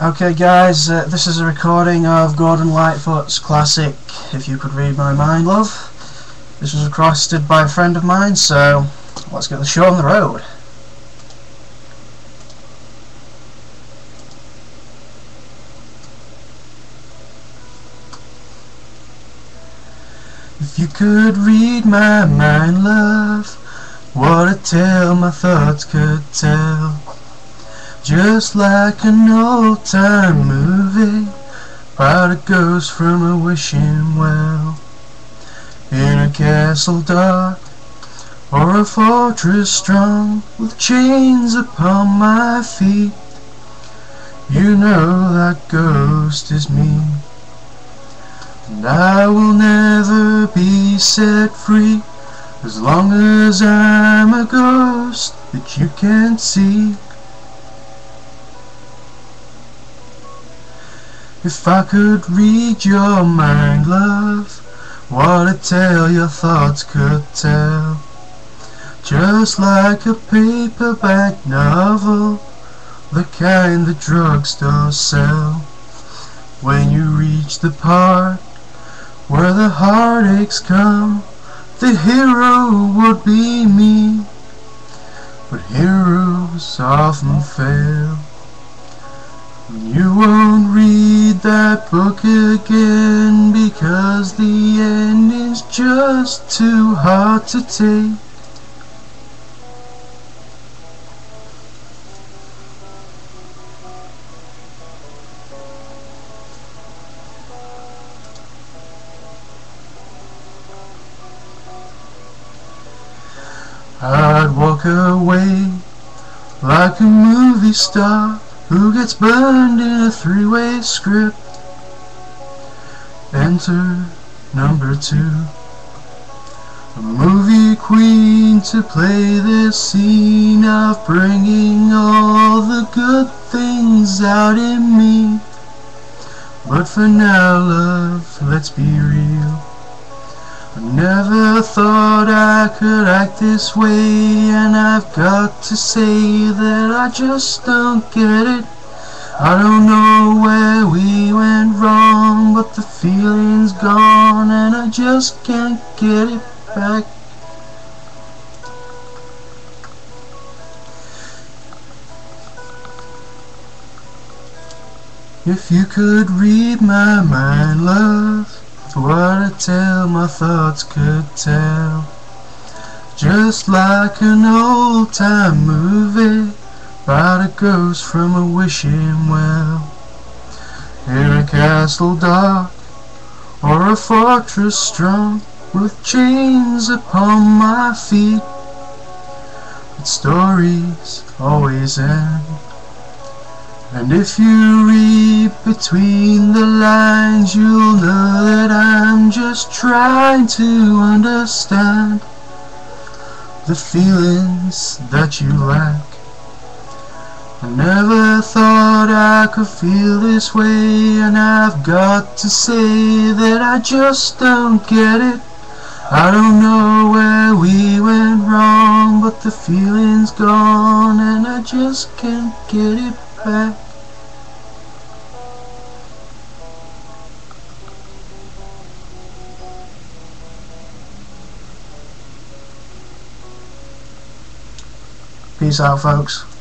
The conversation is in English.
Okay guys, uh, this is a recording of Gordon Lightfoot's classic If You Could Read My Mind Love. This was requested by a friend of mine, so let's get the show on the road. If you could read my mind, love, what a tale my thoughts could tell. Just like an old time movie a ghost from a wishing well In a castle dark Or a fortress strong With chains upon my feet. You know that ghost is me And I will never be set free As long as I'm a ghost That you can't see If I could read your mind, love, what a tale your thoughts could tell. Just like a paperback novel, the kind the drugstores sell. When you reach the part where the heartaches come, the hero would be me. But heroes often fail. When You read that book again because the end is just too hard to take. I'd walk away like a movie star who gets burned in a three-way script? Enter number two. A movie queen to play the scene of bringing all the good things out in me. But for now, love, let's be real. I never thought I could act this way And I've got to say that I just don't get it. I don't know where we went wrong But the feeling's gone and I just can't get it back. If you could read my mind, love what a tale my thoughts could tell. Just like an old time movie About a ghost from a wishing well. In a castle dark Or a fortress strong With chains upon my feet But stories always end and if you read between the lines, you'll know that I'm just trying to understand the feelings that you lack. I never thought I could feel this way, and I've got to say that I just don't get it. I don't know where we went wrong, but the feeling's gone, and I just can't get it Peace out, folks.